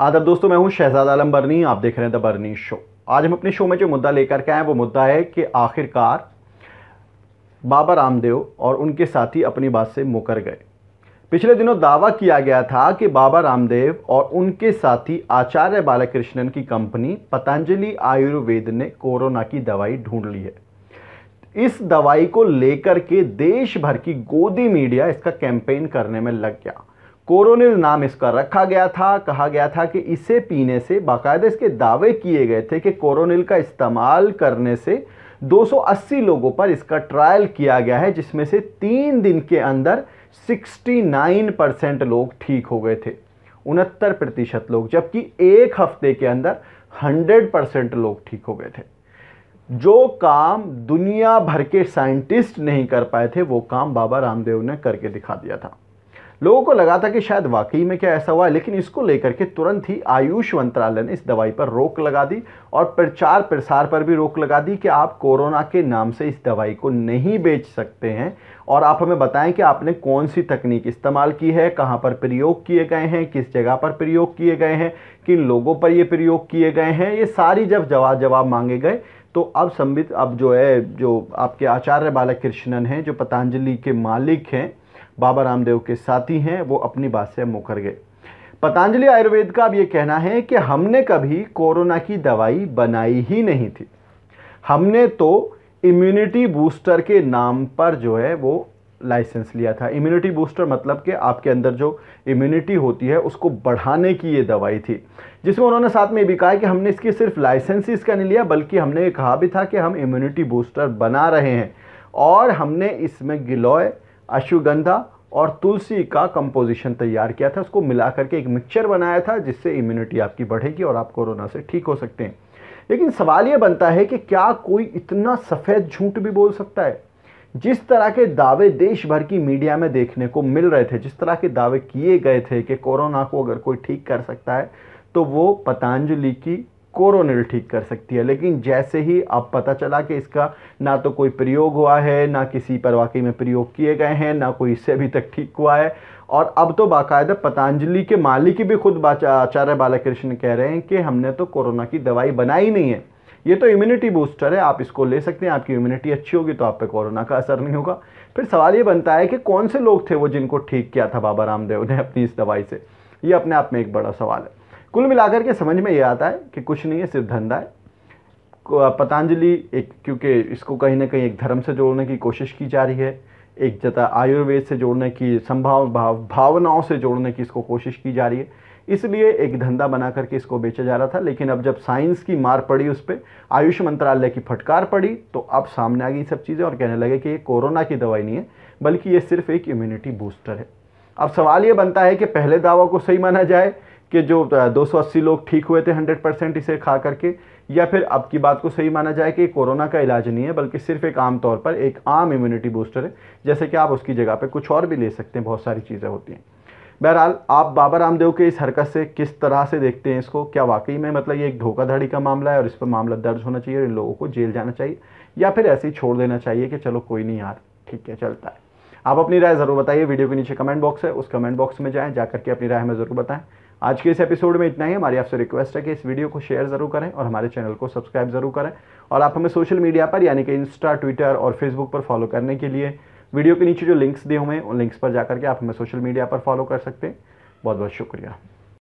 आदब दोस्तों, मैं हूँ शहजाद आलम बर्नी, आप देख रहे हैं द बर्नी शो। आज हम अपने शो में जो मुद्दा लेकर के आए वो मुद्दा है कि आखिरकार बाबा रामदेव और उनके साथी अपनी बात से मुकर गए। पिछले दिनों दावा किया गया था कि बाबा रामदेव और उनके साथी आचार्य बालकृष्णन की कंपनी पतंजलि आयुर्वेद ने कोरोना की दवाई ढूंढ ली है। इस दवाई को लेकर के देश भर की गोदी मीडिया इसका कैंपेन करने में लग गया। कोरोनिल नाम इसका रखा गया था, कहा गया था कि इसे पीने से बाकायदा इसके दावे किए गए थे कि कोरोनिल का इस्तेमाल करने से 280 लोगों पर इसका ट्रायल किया गया है, जिसमें से तीन दिन के अंदर 69 परसेंट लोग ठीक हो गए थे। उनहत्तर प्रतिशत लोग, जबकि एक हफ़्ते के अंदर 100 परसेंट लोग ठीक हो गए थे। जो काम दुनिया भर के साइंटिस्ट नहीं कर पाए थे, वो काम बाबा रामदेव ने करके दिखा दिया था। लोगों को लगा था कि शायद वाकई में क्या ऐसा हुआ है, लेकिन इसको लेकर के तुरंत ही आयुष मंत्रालय ने इस दवाई पर रोक लगा दी और प्रचार प्रसार पर भी रोक लगा दी कि आप कोरोना के नाम से इस दवाई को नहीं बेच सकते हैं। और आप हमें बताएँ कि आपने कौन सी तकनीक इस्तेमाल की है, कहाँ पर प्रयोग किए गए हैं, किस जगह पर प्रयोग किए गए हैं, किन लोगों पर ये प्रयोग किए गए हैं, ये सारी जब जवाब जवाब मांगे गए तो अब संबित, अब जो है, जो आपके आचार्य बालकृष्णन हैं, जो पतंजलि के मालिक हैं बाबा रामदेव के साथी हैं, वो अपनी बात से मुकर गए। पतंजलि आयुर्वेद का अब ये कहना है कि हमने कभी कोरोना की दवाई बनाई ही नहीं थी। हमने तो इम्यूनिटी बूस्टर के नाम पर जो है, वो लाइसेंस लिया था। इम्यूनिटी बूस्टर मतलब कि आपके अंदर जो इम्यूनिटी होती है, उसको बढ़ाने की ये दवाई थी। जिसमें उन्होंने साथ में ये भी कहा कि हमने इसकी सिर्फ़ लाइसेंस ही इसका नहीं लिया, बल्कि हमने ये कहा भी था कि हम इम्यूनिटी बूस्टर बना रहे हैं। और हमने इसमें गिलोय अश्वगंधा और तुलसी का कंपोजिशन तैयार किया था। उसको मिला करके एक मिक्सचर बनाया था, जिससे इम्यूनिटी आपकी बढ़ेगी और आप कोरोना से ठीक हो सकते हैं। लेकिन सवाल ये बनता है कि क्या कोई इतना सफ़ेद झूठ भी बोल सकता है? जिस तरह के दावे देश भर की मीडिया में देखने को मिल रहे थे, जिस तरह के दावे किए गए थे कि कोरोना को अगर कोई ठीक कर सकता है तो वो पतंजलि की कोरोनिल ठीक कर सकती है। लेकिन जैसे ही अब पता चला कि इसका ना तो कोई प्रयोग हुआ है, ना किसी पर वाकई में प्रयोग किए गए हैं, ना कोई इससे अभी तक ठीक हुआ है। और अब तो बाकायदा पतंजलि के मालिक भी खुद आचार्य बालाकृष्ण कह रहे हैं कि हमने तो कोरोना की दवाई बनाई नहीं है। ये तो इम्यूनिटी बूस्टर है, आप इसको ले सकते हैं, आपकी इम्यूनिटी अच्छी होगी तो आप पे कोरोना का असर नहीं होगा। फिर सवाल ये बनता है कि कौन से लोग थे वो जिनको ठीक किया था बाबा रामदेव ने अपनी इस दवाई से? ये अपने आप में एक बड़ा सवाल है। कुल मिलाकर के समझ में ये आता है कि कुछ नहीं है, सिर्फ़ धंधा है। पतंजलि एक, क्योंकि इसको कहीं ना कहीं एक धर्म से जोड़ने की कोशिश की जा रही है, एक जता आयुर्वेद से जोड़ने की, संभाव, भाव, भावनाओं से जोड़ने की इसको कोशिश की जा रही है। इसलिए एक धंधा बना करके इसको बेचा जा रहा था, लेकिन अब जब साइंस की मार पड़ी उस पर आयुष मंत्रालय की फटकार पड़ी तो अब सामने आ गई सब चीज़ें और कहने लगे कि ये कोरोना की दवाई नहीं है, बल्कि ये सिर्फ़ एक इम्यूनिटी बूस्टर है। अब सवाल ये बनता है कि पहले दावा को सही माना जाए कि जो 280 लोग ठीक हुए थे 100 परसेंट इसे खा करके, या फिर अब की बात को सही माना जाए कि कोरोना का इलाज नहीं है, बल्कि सिर्फ़ एक आम तौर पर एक आम इम्यूनिटी बूस्टर है, जैसे कि आप उसकी जगह पे कुछ और भी ले सकते हैं, बहुत सारी चीज़ें होती हैं। बहरहाल, आप बाबा रामदेव के इस हरकत से किस तरह से देखते हैं इसको? क्या वाकई में मतलब ये एक धोखाधड़ी का मामला है और इस पर मामला दर्ज होना चाहिए और इन लोगों को जेल जाना चाहिए? या फिर ऐसे ही छोड़ देना चाहिए कि चलो कोई नहीं यार, ठीक है, चलता है। आप अपनी राय ज़रूर बताइए, वीडियो के नीचे कमेंट बॉक्स है, उस कमेंट बॉक्स में जाएँ, जाकर के अपनी राय हमें ज़रूर बताएँ। आज के इस एपिसोड में इतना ही। हमारी आपसे रिक्वेस्ट है कि इस वीडियो को शेयर ज़रूर करें और हमारे चैनल को सब्सक्राइब ज़रूर करें। और आप हमें सोशल मीडिया पर, यानी कि इंस्टा, ट्विटर और फेसबुक पर फॉलो करने के लिए वीडियो के नीचे जो लिंक्स दिए हुए हैं, उन लिंक्स पर जाकर के आप हमें सोशल मीडिया पर फॉलो कर सकते हैं। बहुत बहुत शुक्रिया।